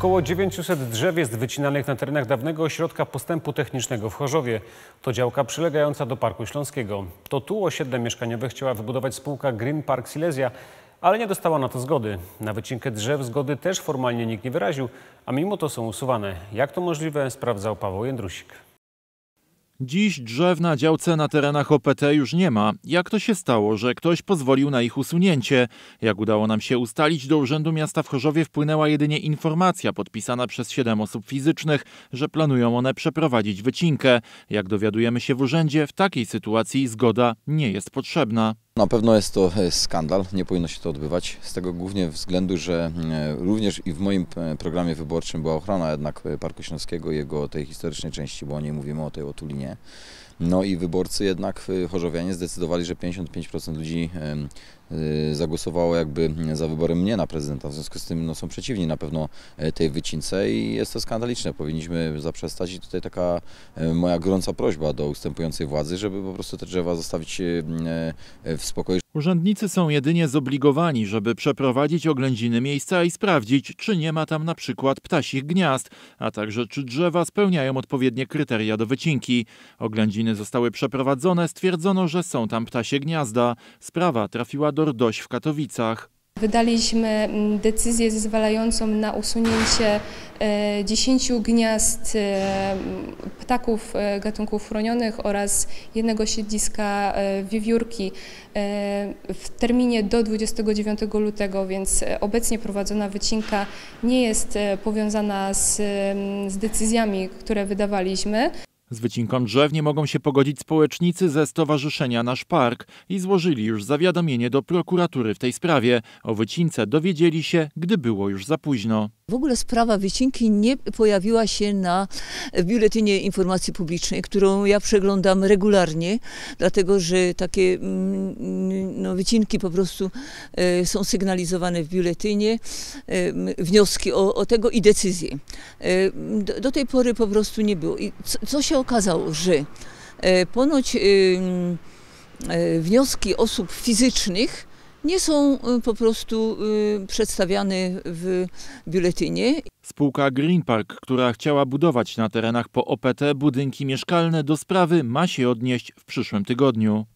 Około 900 drzew jest wycinanych na terenach dawnego ośrodka postępu technicznego w Chorzowie. To działka przylegająca do Parku Śląskiego. To tu osiedle mieszkaniowe chciała wybudować spółka Green Park Silesia, ale nie dostała na to zgody. Na wycinkę drzew zgody też formalnie nikt nie wyraził, a mimo to są usuwane. Jak to możliwe, sprawdzał Paweł Jędrusik. Dziś drzew na działce na terenach OPT już nie ma. Jak to się stało, że ktoś pozwolił na ich usunięcie? Jak udało nam się ustalić, do Urzędu Miasta w Chorzowie wpłynęła jedynie informacja podpisana przez siedem osób fizycznych, że planują one przeprowadzić wycinkę. Jak dowiadujemy się w urzędzie, w takiej sytuacji zgoda nie jest potrzebna. Na pewno jest to e, skandal, nie powinno się to odbywać, z tego głównie względu, że e, również i w moim e, programie wyborczym była ochrona jednak Parku Śląskiego, jego tej historycznej części, bo o niej mówimy, o tej otulinie. No i wyborcy jednak chorzowianie zdecydowali, że 55% ludzi zagłosowało jakby za wyborem mnie na prezydenta, w związku z tym no, są przeciwni na pewno tej wycince i jest to skandaliczne. Powinniśmy zaprzestać i tutaj taka moja gorąca prośba do ustępującej władzy, żeby po prostu te drzewa zostawić w spokoju. Urzędnicy są jedynie zobligowani, żeby przeprowadzić oględziny miejsca i sprawdzić, czy nie ma tam na przykład ptasich gniazd, a także czy drzewa spełniają odpowiednie kryteria do wycinki. Oględziny zostały przeprowadzone, stwierdzono, że są tam ptasie gniazda. Sprawa trafiła do RDOŚ w Katowicach. Wydaliśmy mm, decyzję zezwalającą na usunięcie 10 e, gniazd e, ptaków e, gatunków chronionych oraz jednego siedliska wiewiórki w terminie do 29 lutego, więc obecnie prowadzona wycinka nie jest powiązana z, z decyzjami, które wydawaliśmy. Z wycinką drzew nie mogą się pogodzić społecznicy ze Stowarzyszenia Nasz Park i złożyli już zawiadomienie do prokuratury w tej sprawie. O wycince dowiedzieli się, gdy było już za późno. W ogóle sprawa wycinki nie pojawiła się na biuletynie informacji publicznej, którą ja przeglądam regularnie, dlatego że takie mm, no, wycinki po prostu e, są sygnalizowane w biuletynie, e, wnioski o, o tego i decyzje. E, do, do, tej pory po prostu nie było. I co, co się okazało, że ponoć wnioski osób fizycznych nie są y, po prostu y, przedstawiane w biuletynie. Spółka Green Park, która chciała budować na terenach po OPT budynki mieszkalne do sprawy ma się odnieść w przyszłym tygodniu.